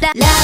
la, la.